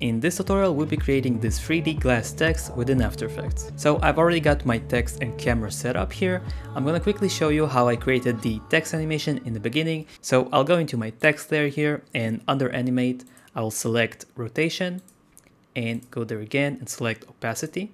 In this tutorial, we'll be creating this 3D glass text within After Effects. So I've already got my text and camera set up here. I'm gonna quickly show you how I created the text animation in the beginning. So I'll go into my text layer here and under animate, I'll select rotation and go there again and select opacity.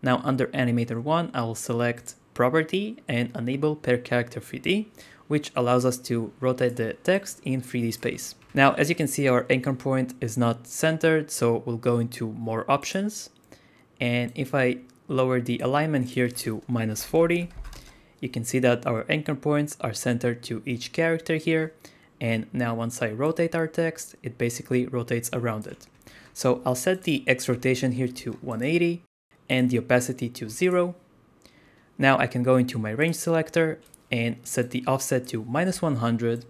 Now under animator one, I will select property and enable per character 3D, which allows us to rotate the text in 3D space. Now, as you can see, our anchor point is not centered, so we'll go into more options. And if I lower the alignment here to minus 40, you can see that our anchor points are centered to each character here. And now once I rotate our text, it basically rotates around it. So I'll set the X rotation here to 180 and the opacity to zero. Now I can go into my range selector and set the offset to minus 100.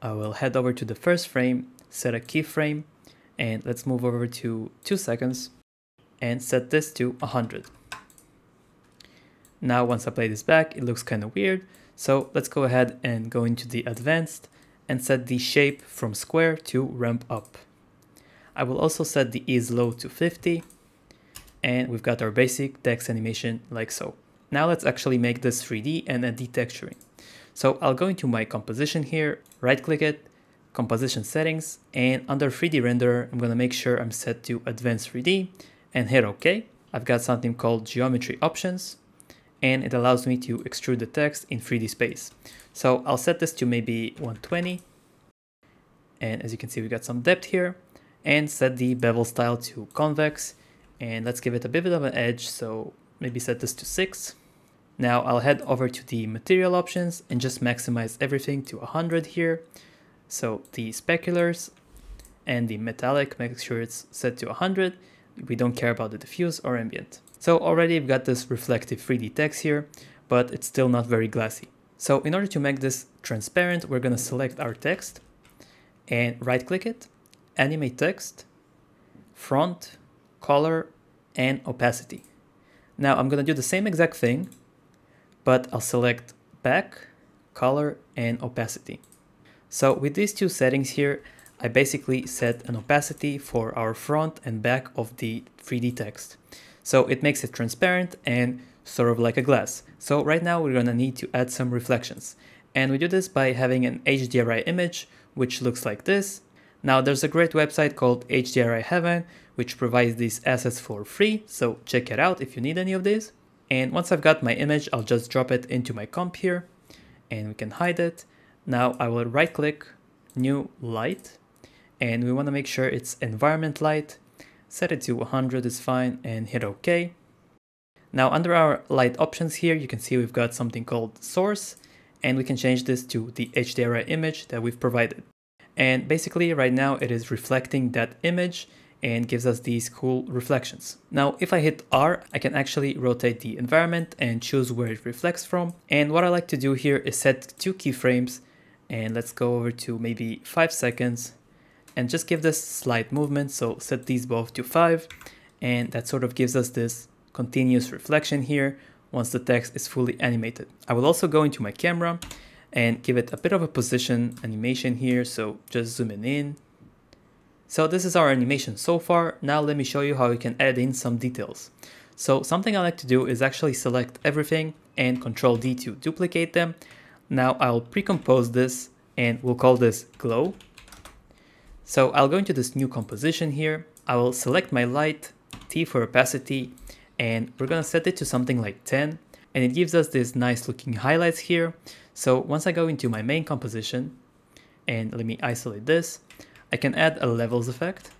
I will head over to the first frame, set a keyframe, and let's move over to two seconds and set this to 100. Now once I play this back, it looks kind of weird. So let's go ahead and go into the advanced and set the shape from square to ramp up. I will also set the ease low to 50 and we've got our basic text animation like so. Now let's actually make this 3D and add detexturing. So I'll go into my composition here, right click it, composition settings, and under 3D renderer, I'm gonna make sure I'm set to advanced 3D and hit OK. I've got something called geometry options, and it allows me to extrude the text in 3D space. So I'll set this to maybe 120. And as you can see, we got some depth here and set the bevel style to convex and let's give it a bit of an edge so maybe set this to 6 now I'll head over to the material options and just maximize everything to 100 here. So the speculars and the metallic make sure it's set to 100 we don't care about the diffuse or ambient. So already I've got this reflective 3D text here but it's still not very glassy. So in order to make this transparent we're going to select our text and right click it animate text front color, and opacity. Now I'm gonna do the same exact thing, but I'll select back, color, and opacity. So with these two settings here, I basically set an opacity for our front and back of the 3D text. So it makes it transparent and sort of like a glass. So right now we're gonna need to add some reflections. And we do this by having an HDRI image, which looks like this. Now there's a great website called HDRI Heaven, which provides these assets for free, so check it out if you need any of these. And once I've got my image, I'll just drop it into my comp here, and we can hide it. Now I will right click, new light, and we wanna make sure it's environment light, set it to 100 is fine, and hit OK. Now under our light options here, you can see we've got something called source, and we can change this to the HDRI image that we've provided. And basically right now it is reflecting that image and gives us these cool reflections. Now, if I hit R, I can actually rotate the environment and choose where it reflects from. And what I like to do here is set two keyframes and let's go over to maybe five seconds and just give this slight movement. So set these both to five and that sort of gives us this continuous reflection here once the text is fully animated. I will also go into my camera and give it a bit of a position animation here. So just zooming in. So this is our animation so far. Now let me show you how we can add in some details. So something I like to do is actually select everything and control D to duplicate them. Now I'll pre-compose this and we'll call this glow. So I'll go into this new composition here. I will select my light, T for opacity, and we're gonna set it to something like 10 and it gives us this nice looking highlights here. So once I go into my main composition, and let me isolate this, I can add a levels effect,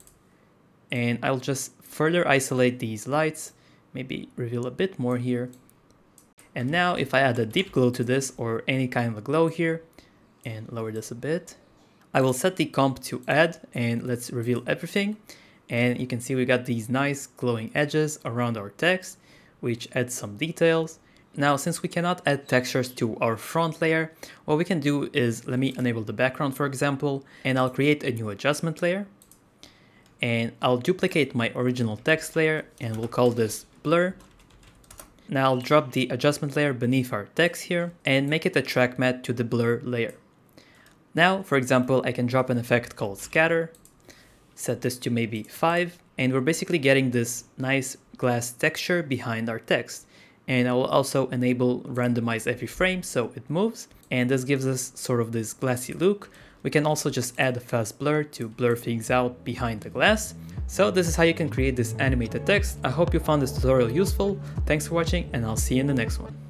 and I'll just further isolate these lights, maybe reveal a bit more here. And now if I add a deep glow to this or any kind of a glow here, and lower this a bit, I will set the comp to add and let's reveal everything. And you can see we got these nice glowing edges around our text, which adds some details. Now, since we cannot add textures to our front layer, what we can do is, let me enable the background for example, and I'll create a new adjustment layer. And I'll duplicate my original text layer and we'll call this blur. Now I'll drop the adjustment layer beneath our text here and make it a track matte to the blur layer. Now, for example, I can drop an effect called scatter, set this to maybe 5, and we're basically getting this nice glass texture behind our text. And I will also enable randomize every frame so it moves, and this gives us sort of this glassy look. We can also just add a fast blur to blur things out behind the glass. So this is how you can create this animated text. I hope you found this tutorial useful. Thanks for watching and I'll see you in the next one.